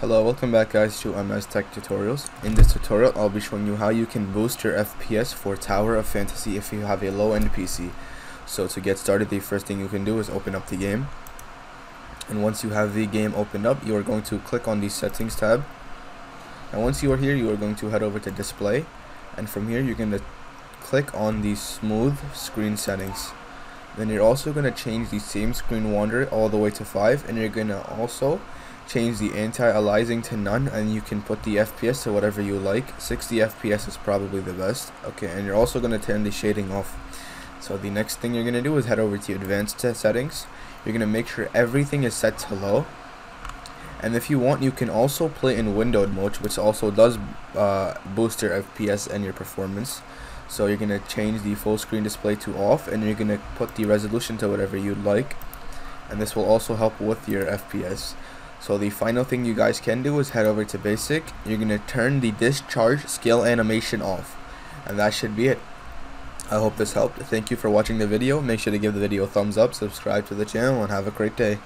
Hello, welcome back guys to MS Tech Tutorials. In this tutorial, I'll be showing you how you can boost your FPS for Tower of Fantasy if you have a low-end PC. So to get started, the first thing you can do is open up the game. And once you have the game opened up, you are going to click on the settings tab. And once you are here, you are going to head over to display. And from here, you're going to click on the smooth screen settings. Then you're also going to change the same screen wander all the way to 5 and you're going to also change the anti-aliasing to none and you can put the FPS to whatever you like. 60 FPS is probably the best. Okay and you're also going to turn the shading off. So the next thing you're going to do is head over to advanced settings. You're going to make sure everything is set to low. And if you want you can also play in windowed mode which also does uh, boost your FPS and your performance. So you're going to change the full screen display to off and you're going to put the resolution to whatever you'd like. And this will also help with your FPS so the final thing you guys can do is head over to basic. You're going to turn the discharge scale animation off. And that should be it. I hope this helped. Thank you for watching the video. Make sure to give the video a thumbs up, subscribe to the channel, and have a great day.